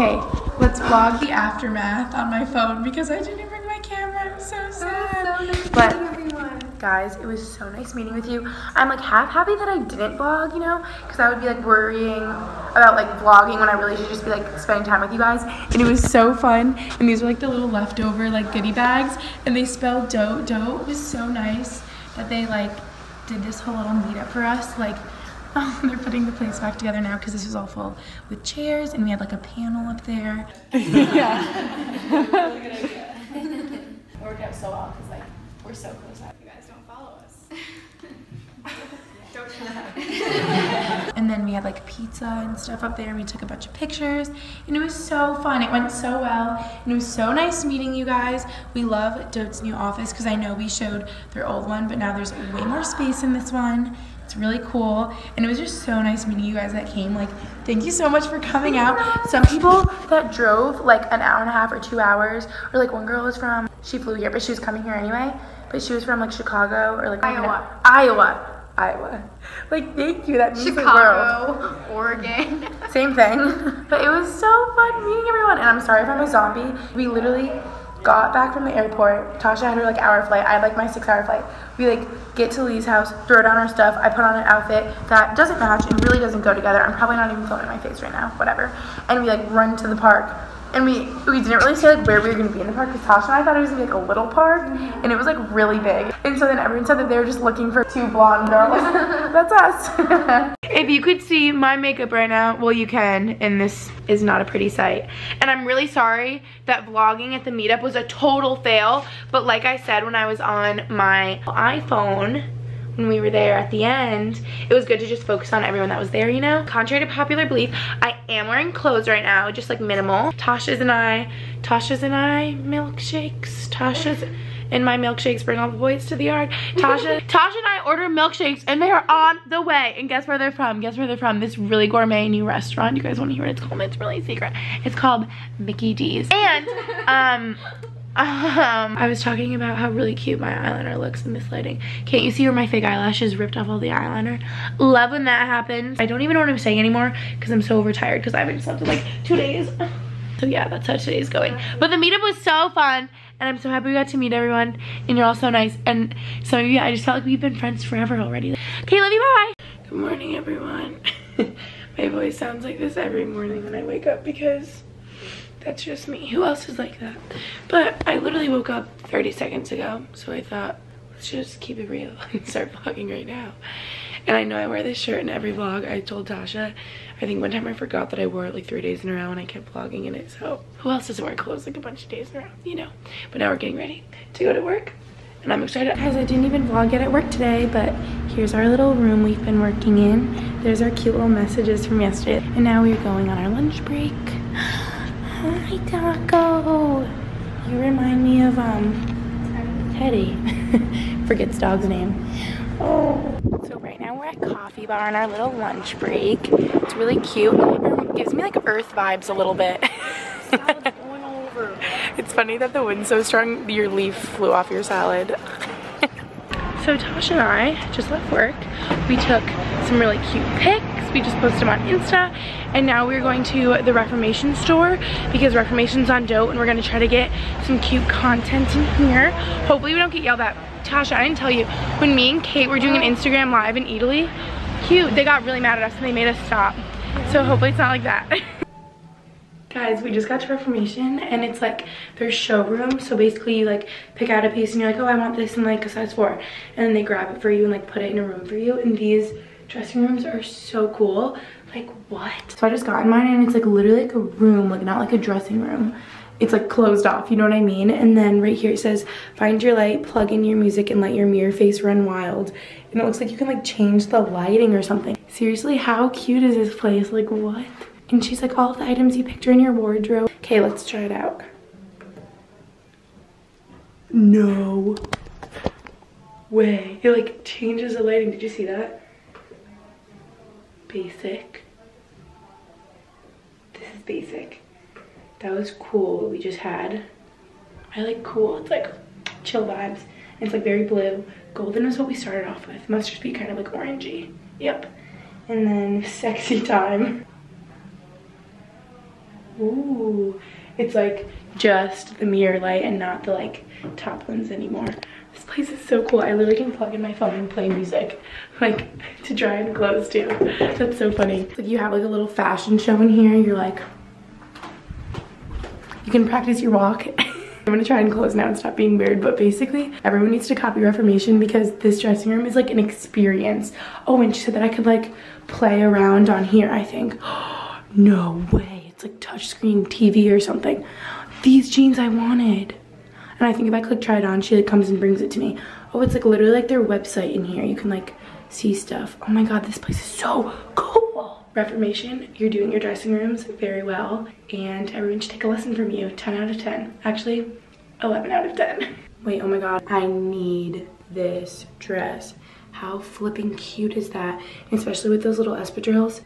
Okay, let's vlog the aftermath on my phone because I didn't bring my camera. I'm so sad. So nice But- everyone. Guys, it was so nice meeting with you. I'm like half happy that I didn't vlog, you know, because I would be like worrying about like vlogging when I really should just be like spending time with you guys. And it was so fun. And these were like the little leftover like goodie bags, and they spelled dough. Dough. It was so nice that they like did this whole little meetup for us. Like, oh, they're putting the place back together now because this was all full with chairs, and we had like a panel up there. It worked out so well because like we're so close up. You guys don't follow us. And then we had like pizza and stuff up there. We took a bunch of pictures and it was so fun. It went so well and it was so nice meeting you guys. We love Dote's new office because I know we showed their old one, but now there's way more space in this one. It's really cool and it was just so nice meeting you guys that came. Like, thank you so much for coming out. Some people that drove like an hour and a half or two hours, or like one girl was from, she flew here, but she was coming here anyway. But she was from like Chicago or like Iowa. Iowa. Iowa. Like, thank you. That means the world. Chicago, Oregon. Same thing. But it was so fun meeting everyone. And I'm sorry if I'm a zombie. We literally got back from the airport. Tasha had her like hour flight. I had like my six hour flight. We like get to Lee's house, throw down our stuff. I put on an outfit that doesn't match and really doesn't go together. I'm probably not even filming my face right now. Whatever. And we like run to the park. And we we didn't really say like where we were gonna be in the park because Tasha and I thought it was gonna be like a little park mm-hmm. and it was like really big. And so then everyone said that they were just looking for two blonde girls. That's us. if you could see my makeup right now, well you can, and this is not a pretty sight. And I'm really sorry that vlogging at the meetup was a total fail. But like I said when I was on my iPhone, when we were there at the end, it was good to just focus on everyone that was there, you know? Contrary to popular belief, I am wearing clothes right now, just like minimal. Tasha's and I, Tasha's and I milkshakes. Tasha's and my milkshakes bring all the boys to the yard. Tasha, Tasha and I ordered milkshakes and they are on the way. And guess where they're from? Guess where they're from? This really gourmet new restaurant. You guys want to hear what it's called? It's really secret. It's called Mickey D's. And um um, I was talking about how really cute my eyeliner looks in this lighting. Can't you see where my fake eyelashes ripped off all the eyeliner? Love when that happens. I don't even know what I'm saying anymore because I'm so overtired because I haven't slept in like two days. So yeah, that's how today's going. But the meetup was so fun and I'm so happy we got to meet everyone and you're all so nice. And some of you, I just felt like we've been friends forever already. Okay, love you, bye. Good morning, everyone. my voice sounds like this every morning when I wake up because that's just me. Who else is like that? But I literally woke up 30 seconds ago, so I thought, let's just keep it real and start vlogging right now. And I know I wear this shirt in every vlog. I told Tasha, I think one time I forgot that I wore it like three days in a row and I kept vlogging in it. So who else doesn't wear clothes like a bunch of days in a row, you know? But now we're getting ready to go to work and I'm excited. Guys, I didn't even vlog yet at work today, but here's our little room we've been working in. There's our cute little messages from yesterday. And now we're going on our lunch break. Hi, Taco. You remind me of, um, Teddy. Forgets dog's name. Oh. So right now we're at Coffee Bar on our little lunch break. It's really cute. It gives me like Earth vibes a little bit. It's funny that the wind's so strong, your leaf flew off your salad. so Tasha and I just left work. We took some really cute pics. We just posted them on Insta. And now we're going to the Reformation store because Reformation's on Dote and we're gonna try to get some cute content in here. Hopefully we don't get yelled at. Tasha, I didn't tell you, when me and Kate were doing an Instagram live in Italy, cute, they got really mad at us and they made us stop. So hopefully it's not like that. Guys, we just got to Reformation and it's like their showroom. So basically you like pick out a piece and you're like, oh, I want this in like a size four. And then they grab it for you and like put it in a room for you. And these dressing rooms are so cool. Like what? So I just got in mine and it's like literally like a room, like not like a dressing room. It's like closed off, you know what I mean? And then right here it says, find your light, plug in your music and let your mirror face run wild. And it looks like you can like change the lighting or something. Seriously, how cute is this place? Like what? And she's like, all of the items you picked are in your wardrobe. Okay, let's try it out. No way. It like changes the lighting. Did you see that? Basic. This is basic. That was cool what we just had. I like cool. It's like chill vibes. It's like very blue. Golden is what we started off with. Must just be kind of like orangey. Yep. And then sexy time. It's like just the mirror light and not the like top ones anymore. This place is so cool. I literally can plug in my phone and play music, like to dry and clothes too. That's so funny. Like you have like a little fashion show in here. You're like, you can practice your walk. I'm gonna try and close now and stop being weird, but basically everyone needs to copy Reformation because this dressing room is like an experience. Oh, and she said that I could like play around on here, I think. no way, it's like touchscreen TV or something. These jeans I wanted. And I think if I click try it on, she like comes and brings it to me. Oh, it's like literally like their website in here. You can like see stuff. Oh my God, this place is so cool. Reformation, you're doing your dressing rooms very well and everyone should take a lesson from you. 10 out of 10. Actually, 11 out of 10. Wait, oh my God, I need this dress. How flipping cute is that? Especially with those little espadrilles.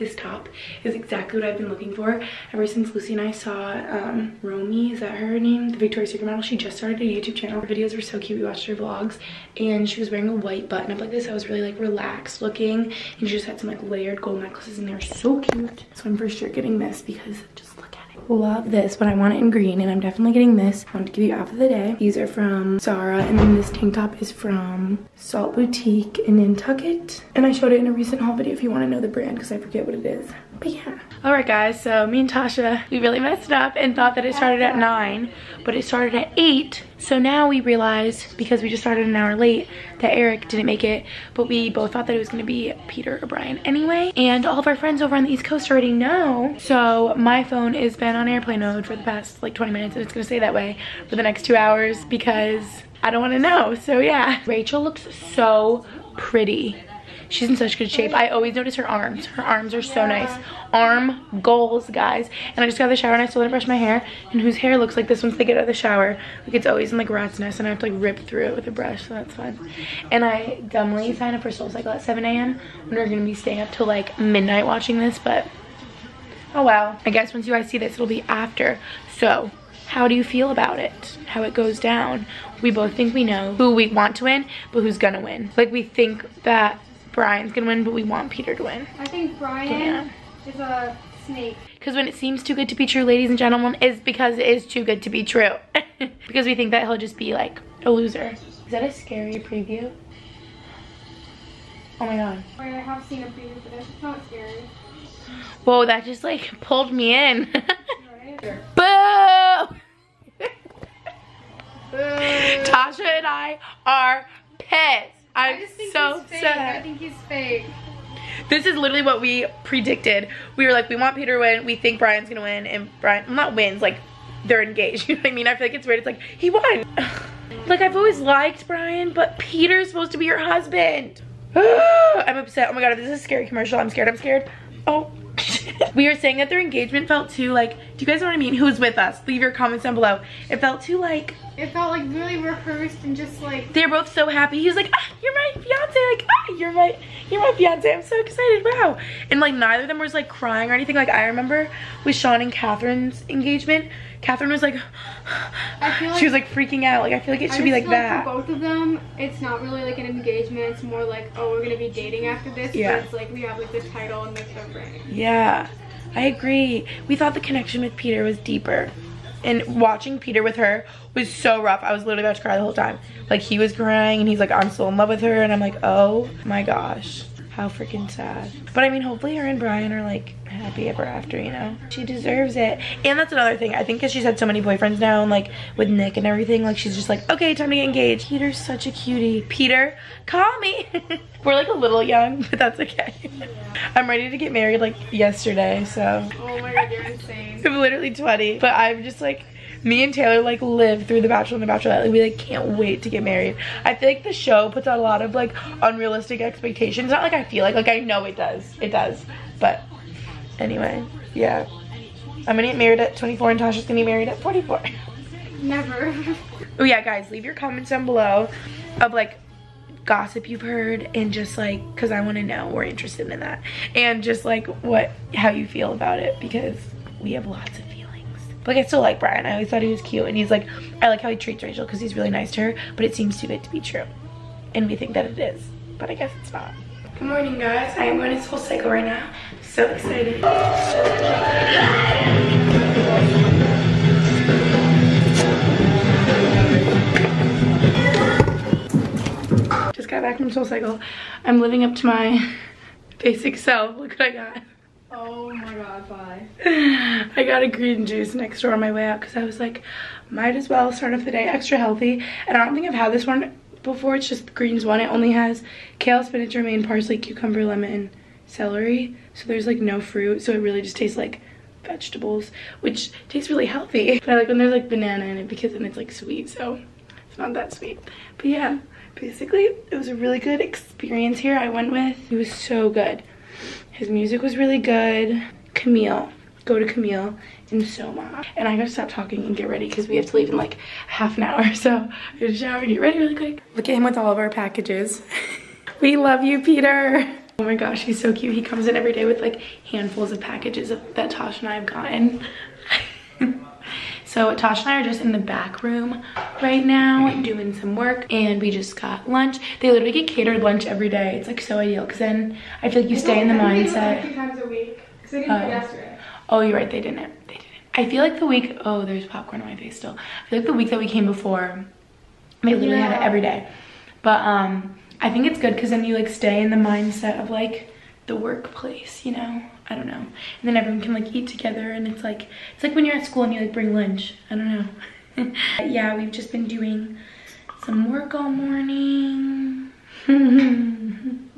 This top is exactly what I've been looking for ever since Lucy and I saw um, Romee, is that her name? The Victoria's Secret model. She just started a YouTube channel. Her videos were so cute. We watched her vlogs and she was wearing a white button up like this. I was really like relaxed looking and she just had some like layered gold necklaces and they were so cute. So I'm for sure getting this because just look at. Love this, but I want it in green and I'm definitely getting this. I want to give you outfit of the day. These are from Zara and then this tank top is from Salt Boutique in Nantucket. And I showed it in a recent haul video if you want to know the brand because I forget what it is. But yeah. All right, guys. So me and Tasha, we really messed up and thought that it started at 9, but it started at 8. So now we realize, because we just started an hour late, that Eric didn't make it, but we both thought that it was to be Peter or Bryan anyway. And all of our friends over on the East Coast already know. So my phone has been on airplane mode for the past like 20 minutes, and it's to stay that way for the next two hours because I don't want to know. So yeah. Rachel looks so pretty. She's in such good shape. I always notice her arms. Her arms are so nice. Arm goals, guys. And I just got out of the shower and I still didn't brush my hair. And whose hair looks like this once they get out of the shower. Like it's always in like rat's nest and I have to like rip through it with a brush, so that's fun. And I dumbly signed up for Soul Cycle at 7 a.m. when we're gonna be staying up till like midnight watching this, but oh well. I guess once you guys see this, it'll be after. So how do you feel about it? How it goes down? We both think we know who we want to win, but who's gonna win. Like we think that Bryan's gonna win, but we want Peter to win. I think Bryan Yeah. is a snake. Because when it seems too good to be true, ladies and gentlemen, is because it is too good to be true. because we think that he'll just be like a loser. Is that a scary preview? Oh my god. Wait, I have seen a preview for this. It's not scary. Whoa, that just like pulled me in. Right? Boo! Tasha and I are pissed. I'm I just think so sad. I think he's fake. This is literally what we predicted. We were like, we want Peter to win. We think Bryan's gonna win, and Bryan, not wins, like they're engaged. You know what I mean? I feel like it's weird. It's like he won. like I've always liked Bryan, but Peter's supposed to be your husband. I'm upset. Oh my god, this is a scary commercial, I'm scared. I'm scared. Oh. we were saying that their engagement felt too like, do you guys know what I mean? Who's with us? Leave your comments down below. It felt too like, It felt like really rehearsed and just like they're both so happy. He was like, ah, you're my fiance. Like, ah, you're my, you're my fiance. I'm so excited. Wow. And like neither of them was like crying or anything. Like I remember with Sean and Catherine's engagement, Catherine was like, I feel like she was like freaking out. Like I feel like it should be just like that. For both of them, it's not really like an engagement. It's more like, oh, we're gonna be dating after this. Yeah. But it's like we have like the title and like the ring. Yeah, I agree. We thought the connection with Peter was deeper. And watching Peter with her was so rough. I was literally about to cry the whole time. Like he was crying and he's like, I'm still in love with her. And I'm like, oh my gosh. How freaking sad. But I mean, hopefully her and Bryan are like happy ever after, you know? She deserves it. And that's another thing. I think because she's had so many boyfriends now and like with Nick and everything, like she's just like, okay, time to get engaged. Peter's such a cutie. Peter, call me. We're like a little young, but that's okay. I'm ready to get married like yesterday, so Oh my god, you're insane. I'm literally 20. But I'm just like, me and Taylor like live through the Bachelor and the Bachelorette. Like, we like can't wait to get married. I feel like the show puts out a lot of like unrealistic expectations. Not like I feel like, like I know it does. It does. But anyway, yeah. I'm gonna get married at 24 and Tasha's gonna get married at 44. Never. Oh yeah, guys, leave your comments down below of like gossip you've heard and just like because I want to know we're interested in that and just like what how you feel about it because we have lots of. But like I still like Bryan. I always thought he was cute and he's like I like how he treats Rachel because he's really nice to her. But it seems too good to be true, and we think that it is. But I guess it's not. Good morning, guys. I am going to Soul Cycle right now. So excited. Just got back from Soul Cycle. I'm living up to my basic self. Look what I got. Oh my god, bye. I got a green juice next door on my way out because I was like, might as well start off the day extra healthy. And I don't think I've had this one before. It's just the greens one. It only has kale, spinach, romaine, parsley, cucumber, lemon, and celery. So there's like no fruit. So it really just tastes like vegetables, which tastes really healthy. But I like when there's like banana in it because then it's like sweet. So it's not that sweet. But yeah, basically it was a really good experience here I went with. It was so good. His music was really good. Camille, go to Camille in Soma. And I gotta stop talking and get ready because we have to leave in like half an hour. So I gotta shower and get ready really quick. Look at him with all of our packages. we love you, Peter. Oh my gosh, he's so cute. He comes in every day with like handfuls of packages that Tosh and I have gotten. So Tosh and I are just in the back room right now doing some work and we just got lunch. They literally get catered lunch every day. It's like so ideal because then I feel like you stay in the mindset. Three times a week. Because they didn't Oh. yesterday. Oh, you're right, they didn't. They didn't. I feel like the week, oh, there's popcorn on my face still. I feel like the week that we came before, they literally had it every day. But um, I think it's good because then you like stay in the mindset of like the workplace, you know? I don't know. And then everyone can like eat together and it's like, it's like when you're at school and you like bring lunch. I don't know. yeah, we've just been doing some work all morning.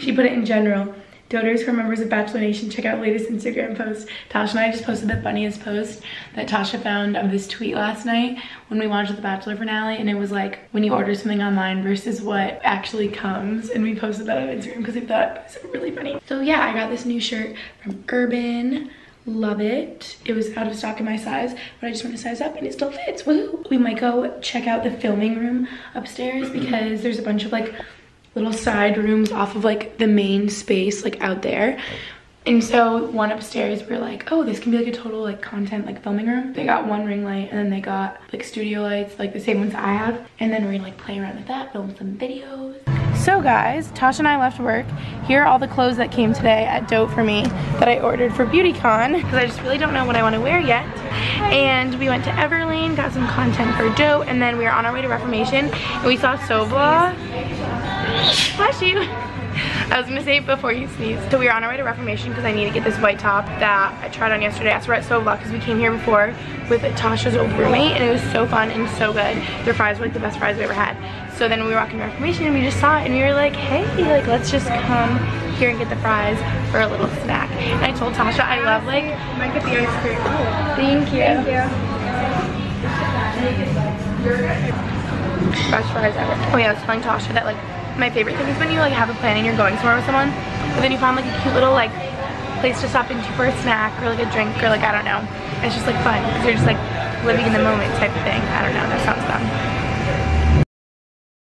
she put it in general. Doters for members of Bachelor Nation, check out latest Instagram post. Tasha and I just posted the funniest post that Tasha found of this tweet last night when we watched the Bachelor finale and it was like when you order something online versus what actually comes and we posted that on Instagram because we thought it was really funny. So yeah, I got this new shirt from Urban. Love it. It was out of stock in my size, but I just went to size up and it still fits. Woo! We might go check out the filming room upstairs because there's a bunch of like little side rooms off of like the main space like out there. And so one upstairs we are like oh this can be like a total like content like filming room. They got one ring light and then they got like studio lights like the same ones i have. And then we're gonna like play around with that film some videos. So guys tasha and i left work. Here are all the clothes that came today at Dote for me that i ordered for beautycon because i just really don't know what i want to wear yet. And we went to everlane got some content for Dote and then we were on our way to reformation and we saw sobla Bless you. I was gonna say before you sneeze. So we are on our way to Reformation because I need to get this white top that I tried on yesterday at Sweat So because we came here before with Tasha's old roommate and it was so fun and so good. Their fries were like the best fries we ever had. So then we were walking to Reformation and we just saw it and we were like, hey, like let's just come here and get the fries for a little snack. And I told Tasha I love like, Might get the ice cream. thank you. Thank you. best fries ever. Oh yeah, I was telling Tasha that like my favorite thing is when you like have a plan and you're going somewhere with someone, but then you find like a cute little like place to stop into for a snack or like a drink or like I don't know. It's just like fun because you're just like living in the moment type of thing. I don't know. That sounds dumb.